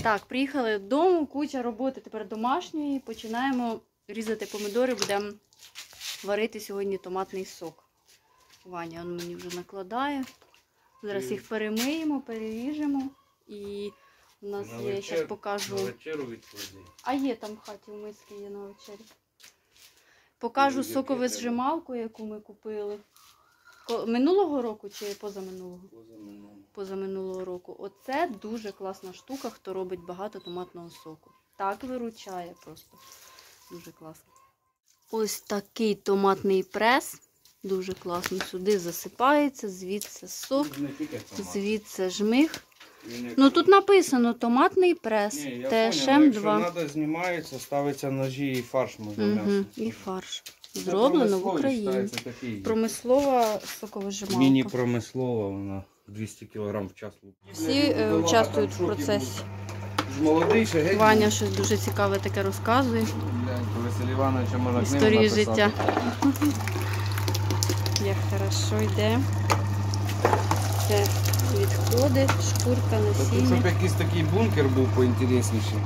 Так, приїхали додому, куча роботи тепер домашньої. Починаємо різати помідори, будемо варити сьогодні томатний сок. Ваня он мені вже накладає. Зараз їх перемиємо, переріжемо. І у нас На є, зараз покажу. На вечеру відклади. А є там в хаті в миски є на вечері. Покажу яке сокове треба? зжималку, яку ми купили. Минулого року чи позаминулого? Позаминулого. позаминулого року. Оце дуже класна штука, хто робить багато томатного соку. Так виручає просто. Дуже класно. Ось такий томатний прес. Дуже класно. Сюди засипається, звідси сок, звідси жмих. Ну тут написано томатний прес Ні, ТШМ понял, якщо треба, знімається, ставиться ножі і фарш можна Угу. І фарш. Це Зроблено в Україні. Промислова соковижималка. Міні-промислова, вона 200 кг в час. Всі е, участвують в процесі. Ваня щось дуже цікаве таке розказує. Блядь, Івановича можна книгу Історії життя. Як хорошо йде. Це відходи, шкурка, Та Тут, щоб якийсь такий бункер був поінтересніший.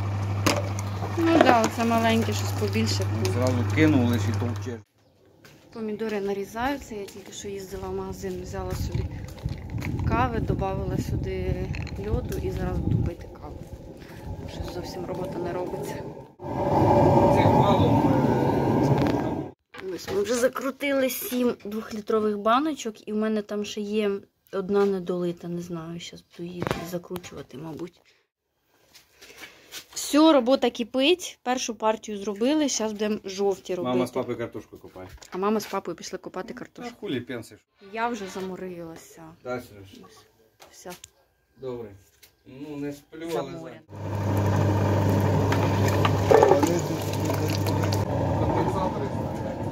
Ну так, да, оце маленьке, щось побільше. Зразу кинув і товчеш. Помідори нарізаються. Я тільки що їздила в магазин, взяла собі кави, додала сюди льоду і зараз буду пити каву. Щось зовсім робота не робиться. Цих Ось ми вже закрутили сім двохлітрових баночок, і в мене там ще є одна недолита, не знаю, зараз буду її закручувати, мабуть. Все, робота кипить. Першу партію зробили, зараз будемо жовті робити. мама з папою картошку копає. А мама з папою пішли копати Та картошку. хулі пенсиш. Я вже заморилася. Да, Сереж? Вся Добре. Ну, не сплю, але.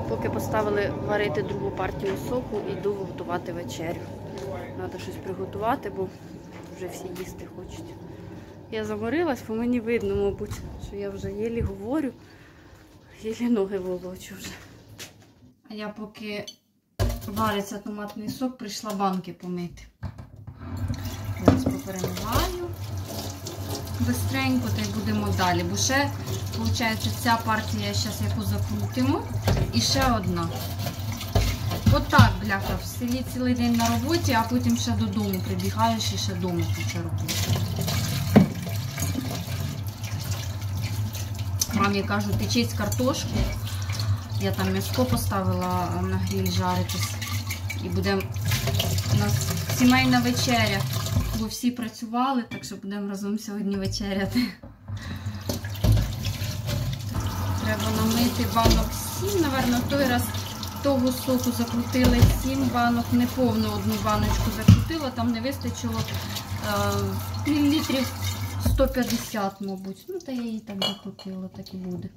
Поки поставили варити другу партію соку, йду готувати вечерю. Треба щось приготувати, бо вже всі їсти хочуть. Я заморилась, бо мені видно, мабуть, що я вже єлі говорю, єлі ноги волочу вже. А я поки вариться томатний сок, прийшла банки помити. Зараз поперемиваю бистренько та й будемо далі. Бо ще, виходить, ця партія, зараз яку закрутимо, і ще одна. Отак, бляха, в селі цілий день на роботі, а потім ще додому прибігаєш і ще вдома куча роботи. Мамі кажу, печіть картошку. Я там м'яско поставила на гріль жаритись. І буде у нас сімейна вечеря. Бо всі працювали, так що будемо разом сьогодні вечеряти. Треба намити банок 7, напевно, той раз того соку закрутили 7 банок, не повну одну баночку закрутила, там не вистачило е, літрів 150, мабуть. Ну, та я її так закрутила, так і буде.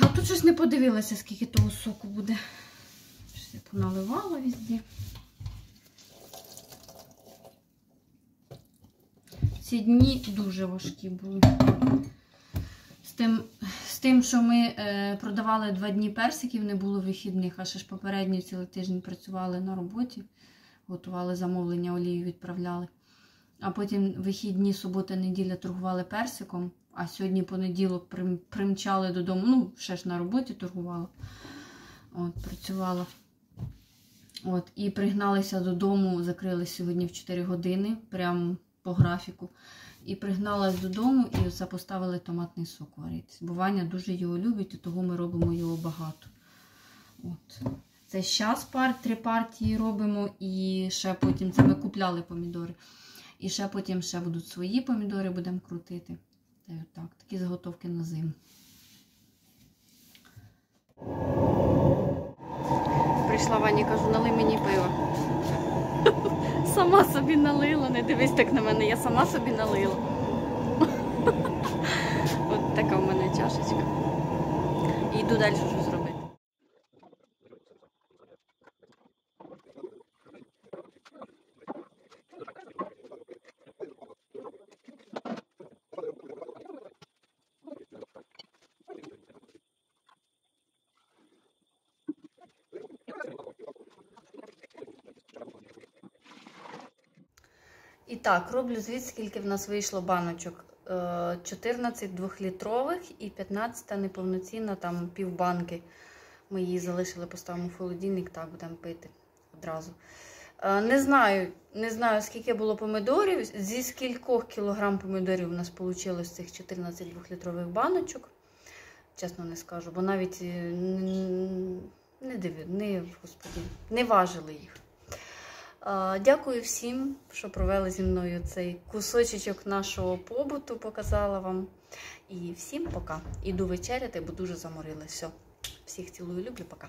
А тут щось не подивилася, скільки того соку буде. Щось я поналивала везде. Ці дні дуже важкі були. З тим, з тим що ми е, продавали два дні персиків, не було вихідних, а ще ж попередній цілий тиждень працювали на роботі, готували замовлення, олію відправляли. А потім вихідні, субота, неділя торгували персиком, а сьогодні понеділок прим, примчали додому. Ну, ще ж на роботі торгувала. От, працювала. От, і пригналися додому, закрили сьогодні в 4 години, прямо по графіку. І пригналась додому і оце поставили томатний сок варитись. Бо Ваня дуже його любить, і того ми робимо його багато. От. Це зараз пар, три партії робимо, і ще потім це ми купляли помідори. І ще потім ще будуть свої помідори, будемо крутити. Та й отак, такі заготовки на зиму. Прийшла Ваня, кажу, налий мені пиво. Сама собі налила, не дивись так на мене, я сама собі налила. От така в мене чашечка. Йду далі щось І так, роблю звіт, скільки в нас вийшло баночок. Е, 14 двохлітрових і 15 неповноцінна, там півбанки. Ми її залишили, поставимо в холодильник, так будемо пити одразу. Е, Не знаю, не знаю, скільки було помидорів. Зі скількох кілограм помидорів у нас вийшло з цих 14 двохлітрових баночок. Чесно не скажу, бо навіть е, не диві, не, господі, не важили їх. Дякую всім, що провели зі мною цей кусочок нашого побуту, показала вам. І всім пока. Іду вечеряти, бо дуже заморилася. Всіх цілую, люблю, пока.